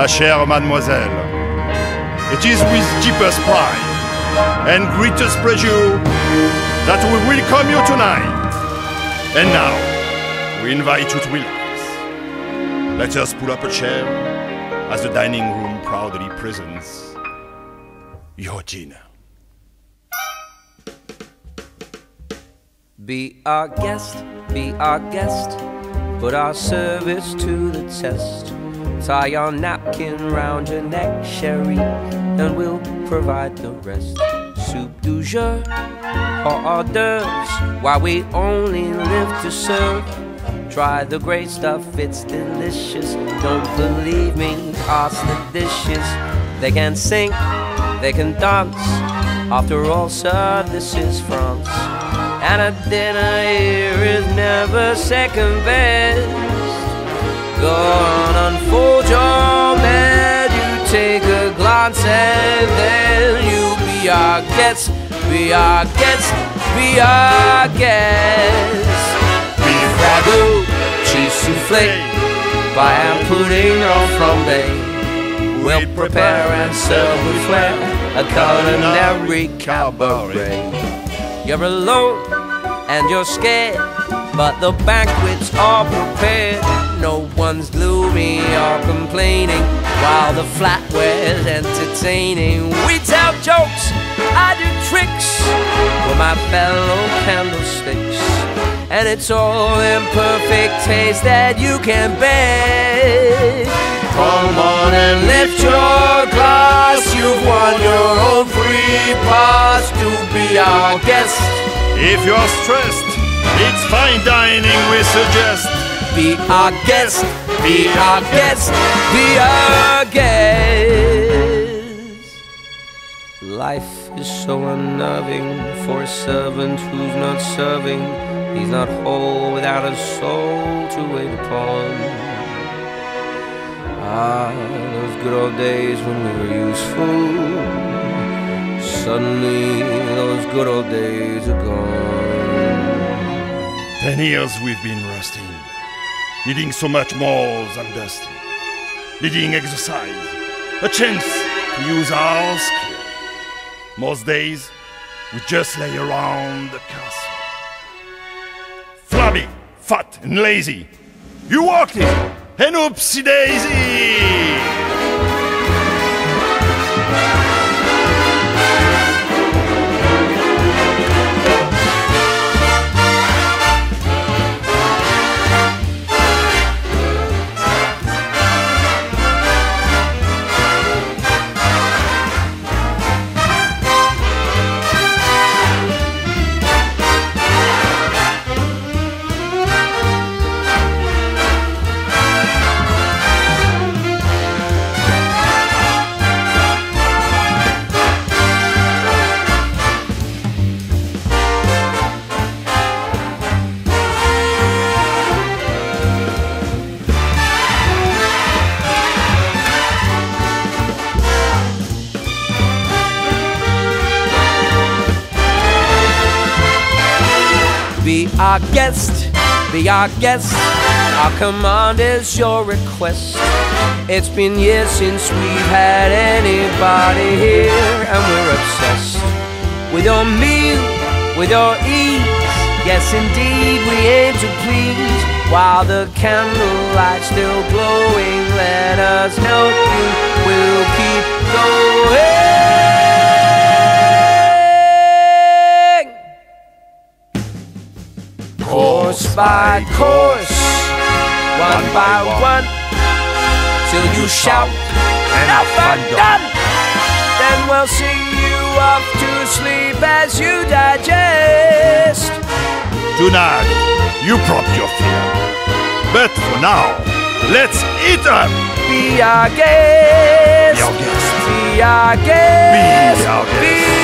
ma chère mademoiselle. It is with deepest pride and greatest pleasure that we welcome you tonight. And now, we invite you to relax. Let us pull up a chair as the dining room proudly presents your dinner. Be our guest, be our guest, put our service to the test. Tie your napkin round your neck, Sherry, and we'll provide the rest. Soup du jour or hors d'oeuvres, while we only live to serve. Try the great stuff, it's delicious. Don't believe me, ask the dishes. They can sing, they can dance. After all, sir, this is France. And a dinner here is never second best. Go on, unfold your bed. You take a glance and then you be our guest, be our guest, be our guest. Beef ragout, cheese souffle, by and pudding or flambe. We'll prepare and serve with flair a culinary cabaret. You're alone and you're scared, but the banquets are prepared. No one's gloomy or complaining while the flatware's entertaining. We tell jokes, I do tricks with my fellow candlesticks. And it's all in perfect taste that you can bear. Come on and lift your glass. You've won your own free pass to be our guest. If you're stressed, it's fine dining we suggest. Be our guest, be our guest, be our guest. Life is so unnerving for a servant who's not serving. He's not whole without a soul to wait upon. Ah, those good old days when we were useful. Suddenly, those good old days are gone. Ten years we've been rusting, needing so much more than dusting, needing exercise, a chance to use our skill. Most days, we just lay around the castle. Flabby, fat, and lazy. You walked it, and oopsie daisy! Our guest, be our guest. Our command is your request. It's been years since we've had anybody here, and we're obsessed with your meal, with your ease. Yes, indeed, we aim to please. While the candlelight's still glowing, let us help you. We'll keep course by course, one by one, till you shout, enough and done. Then we'll sing you off to sleep as you digest. Tonight, you prop your fear. But for now, let's eat up! Be our guest. Be our guest. Be our guest. Be our guest. Be